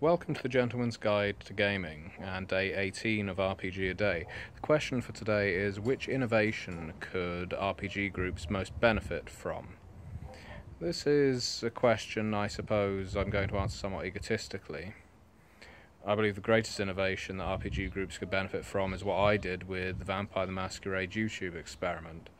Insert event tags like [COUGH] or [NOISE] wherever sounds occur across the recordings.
Welcome to the Gentleman's Guide to Gaming and day 18 of RPG a Day. The question for today is which innovation could RPG groups most benefit from? This is a question I suppose I'm going to answer somewhat egotistically. I believe the greatest innovation that RPG groups could benefit from is what I did with the Vampire the Masquerade YouTube experiment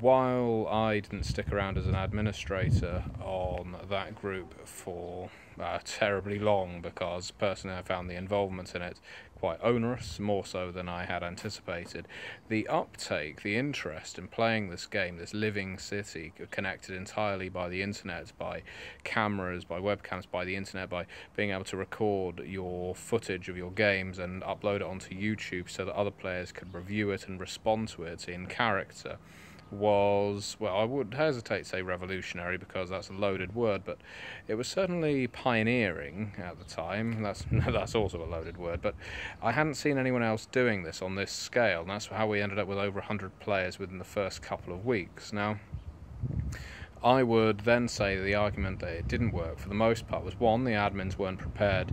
while I didn't stick around as an administrator on that group for uh, terribly long because personally I found the involvement in it quite onerous, more so than I had anticipated. The uptake, the interest in playing this game, this living city connected entirely by the internet, by cameras, by webcams, by the internet, by being able to record your footage of your games and upload it onto YouTube so that other players could review it and respond to it in character was, well, I would hesitate to say revolutionary because that's a loaded word, but it was certainly pioneering at the time. [LAUGHS] That's, that's also a loaded word, but I hadn't seen anyone else doing this on this scale, and that's how we ended up with over 100 players within the first couple of weeks. Now, I would then say the argument that it didn't work for the most part was one, the admins weren't prepared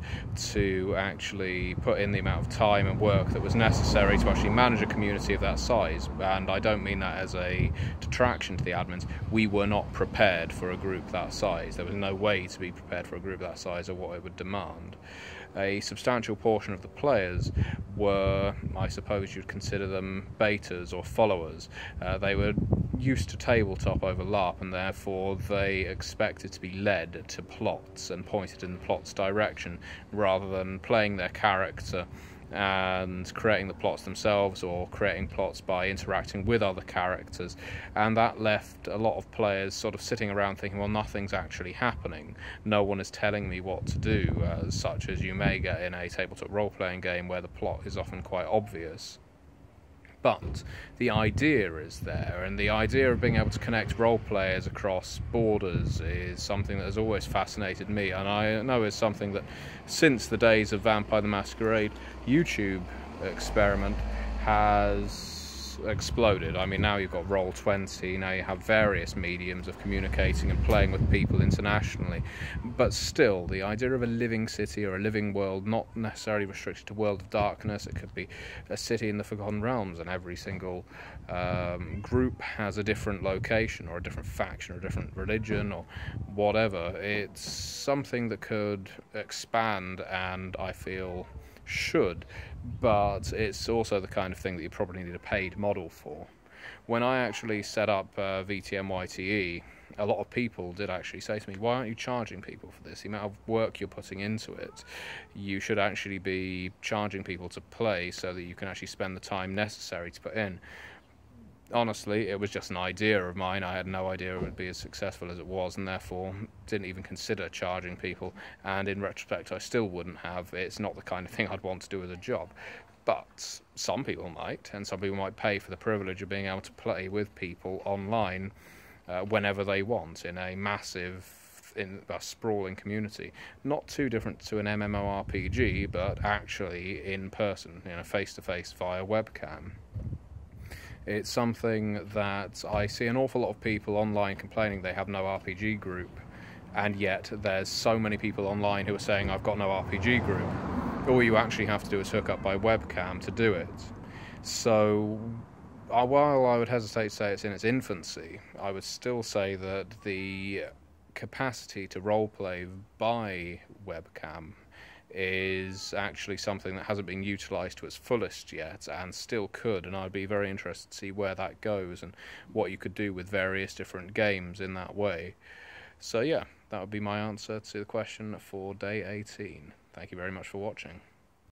to actually put in the amount of time and work that was necessary to actually manage a community of that size. And I don't mean that as a detraction to the admins. We were not prepared for a group that size. There was no way to be prepared for a group that size or what it would demand a substantial portion of the players were, I suppose you'd consider them betas or followers. Uh, they were used to tabletop over LARP and therefore they expected to be led to plots and pointed in the plot's direction rather than playing their character and creating the plots themselves or creating plots by interacting with other characters. And that left a lot of players sort of sitting around thinking, well, nothing's actually happening. No one is telling me what to do, uh, such as you may get in a tabletop role playing game where the plot is often quite obvious. But the idea is there, and the idea of being able to connect role players across borders is something that has always fascinated me, and I know is something that, since the days of Vampire the Masquerade YouTube experiment, has exploded. I mean, now you've got Roll20, now you have various mediums of communicating and playing with people internationally. But still, the idea of a living city or a living world, not necessarily restricted to World of Darkness, it could be a city in the Forgotten Realms, and every single um, group has a different location or a different faction or a different religion or whatever. It's something that could expand, and I feel should, but it's also the kind of thing that you probably need a paid model for. When I actually set up uh, VTMYTE, a lot of people did actually say to me, Why aren't you charging people for this? The amount of work you're putting into it, you should actually be charging people to play so that you can actually spend the time necessary to put in honestly, it was just an idea of mine. I had no idea it would be as successful as it was, and therefore didn't even consider charging people. And in retrospect, I still wouldn't have. It's not the kind of thing [LAUGHS] I'd want to do as a job. But some people might, and some people might pay for the privilege of being able to play with people online uh, whenever they want in a massive in a sprawling community. Not too different to an MMORPG, but actually in person, you know, face to face via webcam. It's something that I see an awful lot of people online complaining they have no RPG group, and yet there's so many people online who are saying, I've got no RPG group. All you actually have to do is hook up by webcam to do it. So, uh, while I would hesitate to say it's in its infancy, I would still say that the capacity to roleplay by webcam is actually something that hasn't been utilised to its fullest yet and still could. And I'd be very interested to see where that goes and what you could do with various different games in that way. So, yeah, that would be my answer to the question for day 18. Thank you very much for watching.